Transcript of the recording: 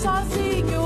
sozinho.